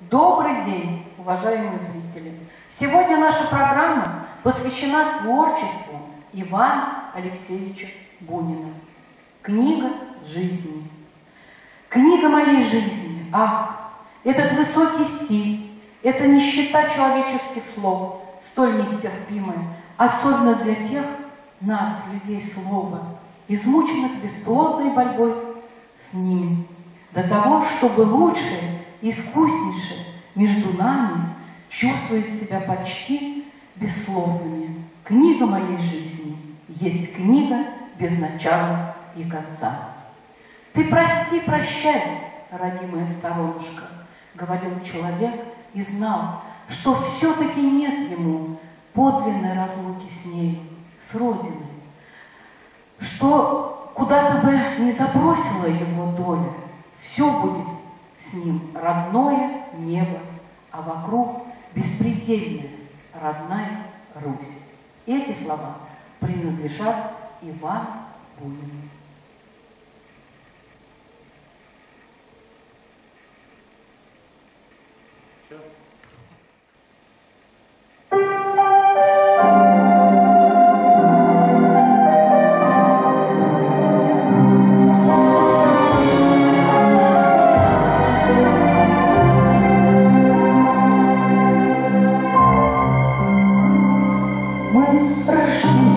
Добрый день, уважаемые зрители! Сегодня наша программа посвящена творчеству Ивана Алексеевича Бунина. Книга жизни. Книга моей жизни. Ах, этот высокий стиль, эта нищета человеческих слов, столь нестерпимая, особенно для тех нас, людей слова, измученных бесплодной борьбой с ними, до того, чтобы лучшее, искуснейшее между нами чувствует себя почти бессловными. Книга моей жизни есть книга без начала и конца. Ты прости, прощай, родимая сторонушка, говорил человек и знал, что все-таки нет ему подлинной разлуки с ней, с Родиной, что куда-то бы не забросила его доля, все будет с ним родное небо, а вокруг беспредельная родная Русь. Эти слова принадлежат Ивану Бунину. Минуты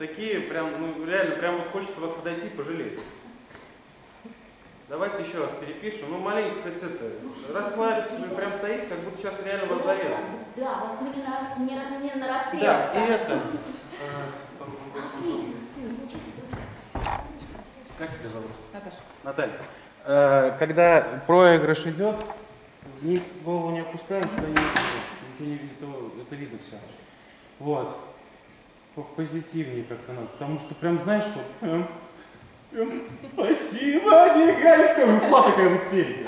такие, прям, ну реально, прям вот хочется вас подойти и пожалеть. Давайте еще раз перепишем. Ну, маленько хоть это, расслабьтесь, вы прям стоите, как будто сейчас реально вас зарежут. Да, вас мы не на, не, не на расстрел Да, и это. Как тебя зовут? Наташа. Наталья. Э, Когда проигрыш идет, вниз голову не опускаем, сюда не опускаешь. Ничего не видно, то это видно все. Вот. По- Позитивнее как-то надо. Потому что прям знаешь, что прям, прям, спасибо, Николай, все, ушла такая в истерике.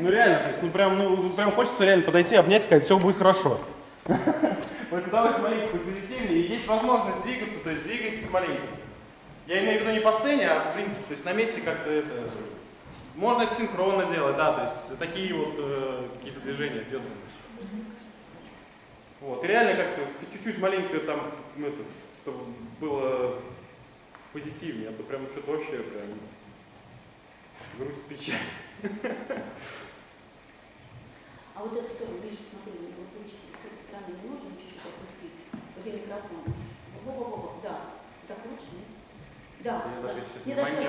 Ну реально, то есть, ну прям, ну прям хочется реально подойти, обнять, сказать, все будет хорошо. Поэтому давайте маленько позитивнее. И есть возможность двигаться, то есть двигайтесь маленько. Я имею в виду не по сцене, а в принципе, то есть на месте как-то это... Можно это синхронно делать, да, то есть такие вот э, какие-то движения бедрами. Вот, и реально как-то чуть-чуть маленько там, это, чтобы было позитивнее, а то прям что-то вообще прям грусть, печаль. А вот эту сторону, видишь, смотри, вот ручки с этой стороны не можем чуть-чуть опустить? Возле микрофона. Во-во-во, да. Так лучше, нет? Да. Я да. даже сейчас Не даже не.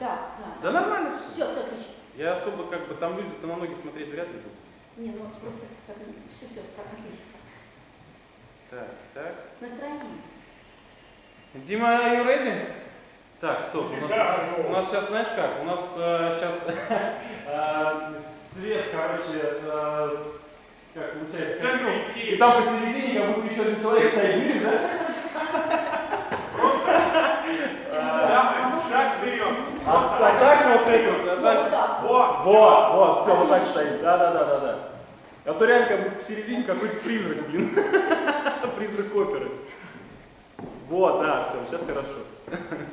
Да, да. Да нормально все. Все, все, отлично. Я особо как бы, там люди-то на ноги смотреть вряд ли будут. Не, ну просто все, все, отлично. Так, так. Настроение. Дима, are you ready? Так, стоп, у нас, у нас сейчас, знаешь как, у нас сейчас свет, короче, э, с- как получается, и там посередине как будто еще один человек стоит, да? Шаг вперед. А а так вот это, вот, Вот так. Вот. Вот, вот, все, вот так стоит, да, да, да, да, да. А то реально как будто посередине какой-то призрак, блин. Призрак оперы. Вот, да, все, сейчас хорошо.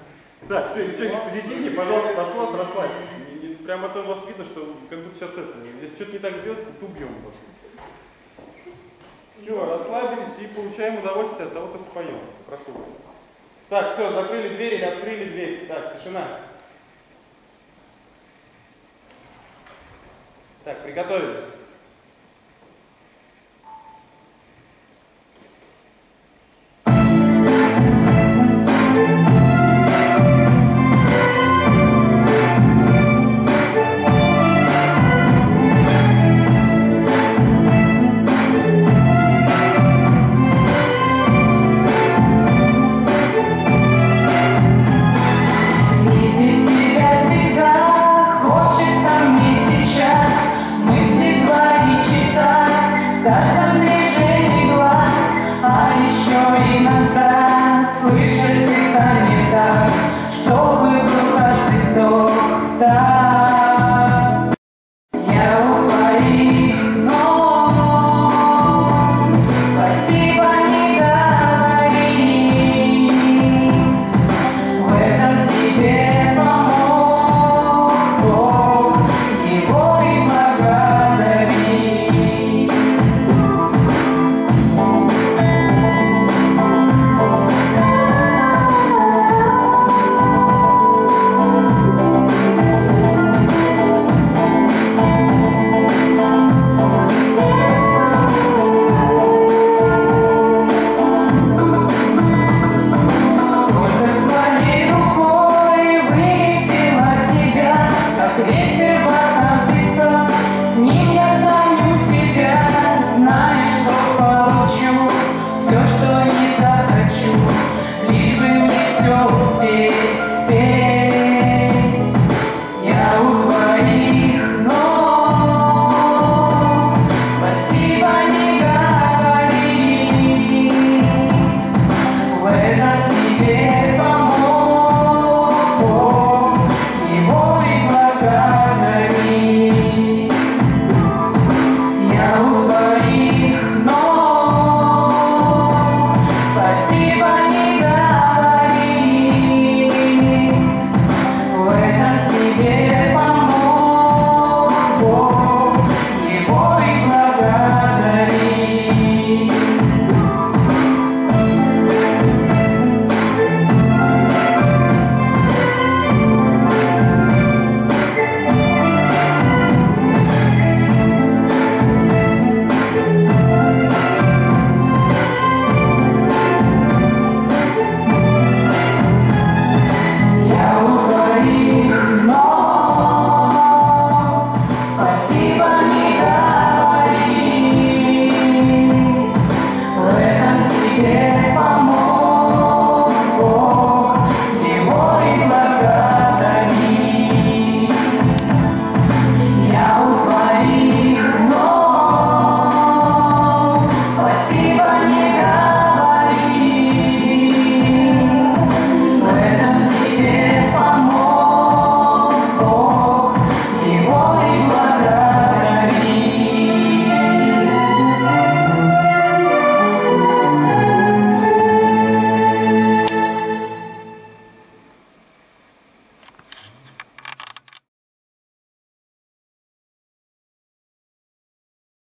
Так, все, все, не пожалуйста, прошу вас расслабьтесь. Прям а то у вас видно, что как будто сейчас это, если что-то не так сделать, то убьем вас. Все, расслабились и получаем удовольствие от того, что споем. Прошу вас. Так, все, закрыли дверь или открыли дверь. Так, тишина. Так, приготовились.